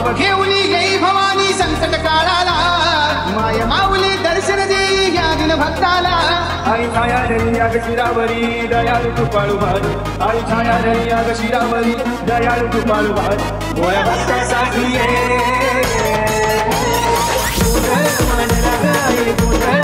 नाव घेऊन येई भवानी संकट काळाला. माय माऊली दर्शन देई या दिन भक्ताला आई छाया रही अग शिरावरी दयाळू कृपाळू भार आई छाया रही अग शिरावरी दयाळू कृपाळू भार गोया भक्तासाठी ये. गोंधळ मन रागाई गोंधळ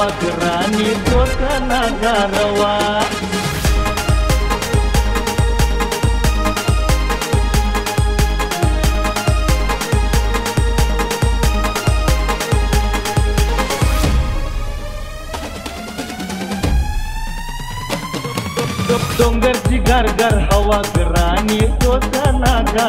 Rawa Gerani Kota Naga Dongger gar hawa gerani kota naga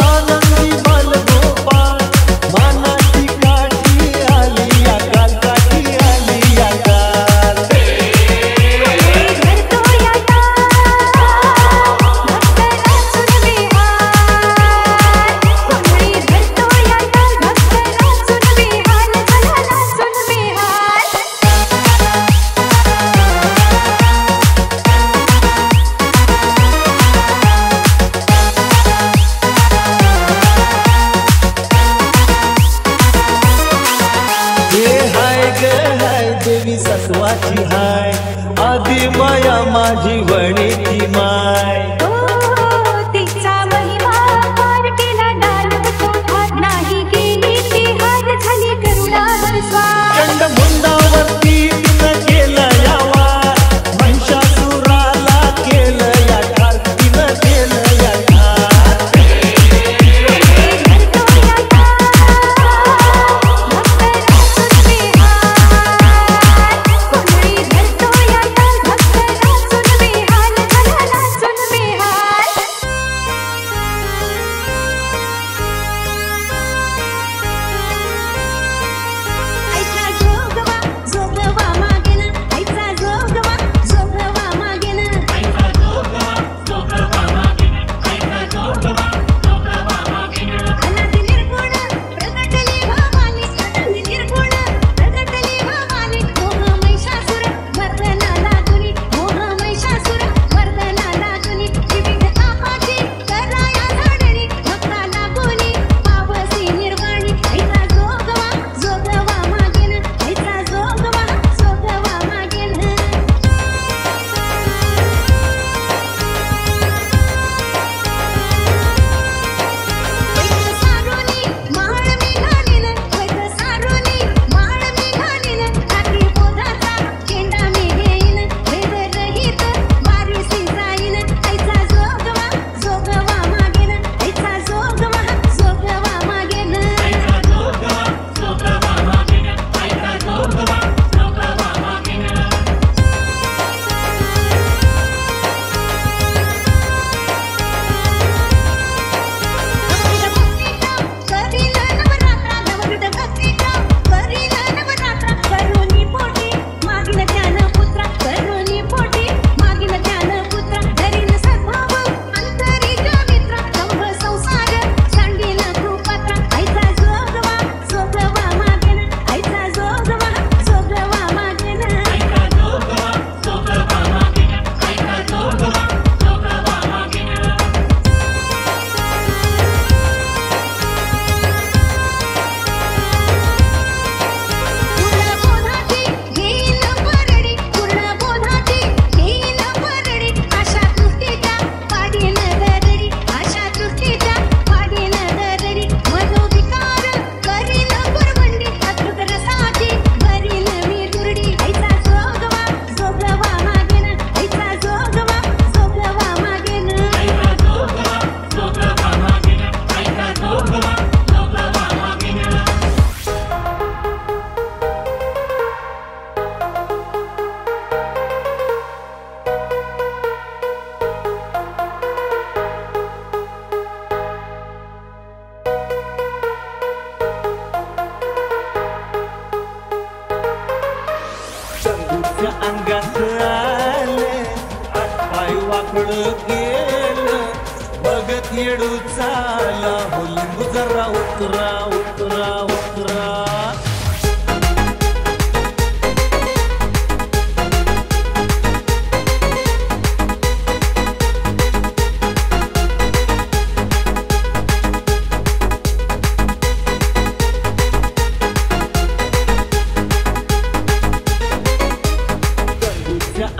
येडू चाला हुलू जरा उतरा उतरा उतरा.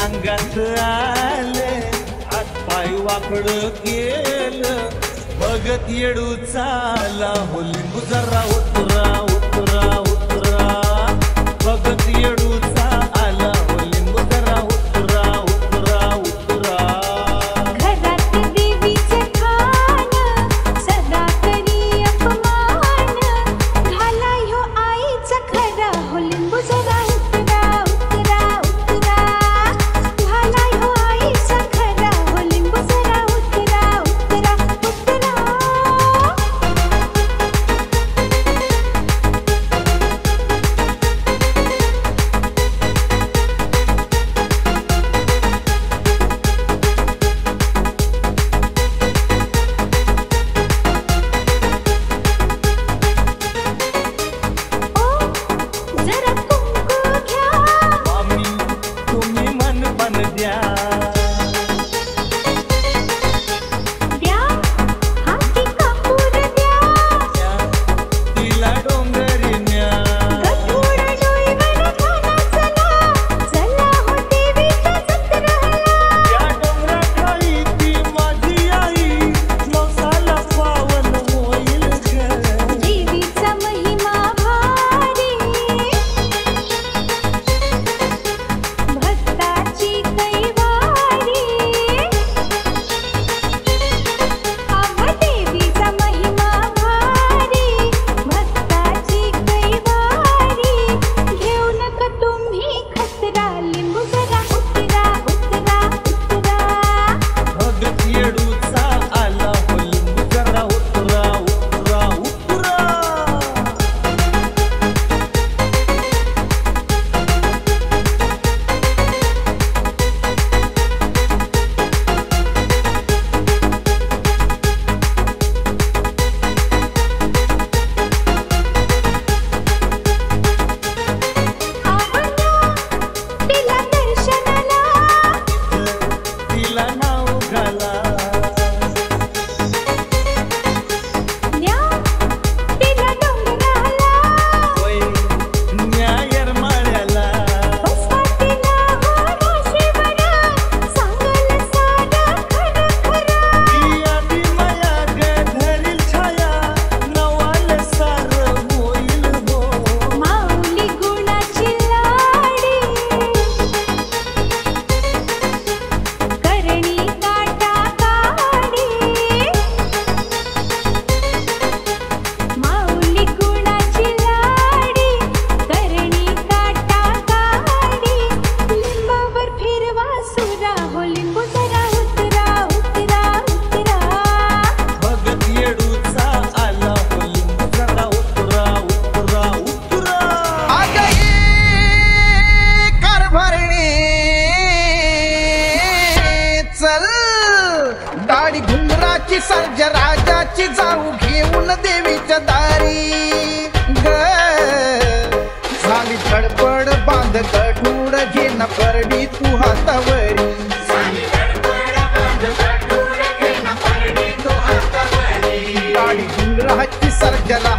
अंगात आले हात पाय वाकड गत येडू चाला हो लिंबू जरा उतरा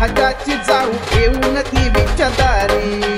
जहाजाची जाऊ घेऊन ती विचारी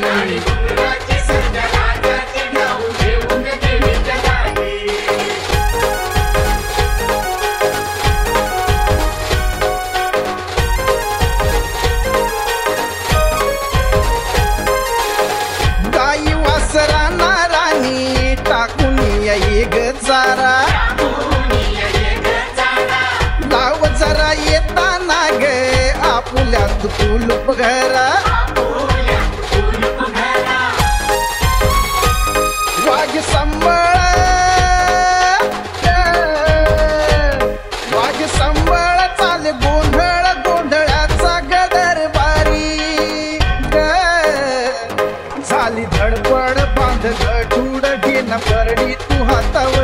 घेणं परडी तू हातावरी é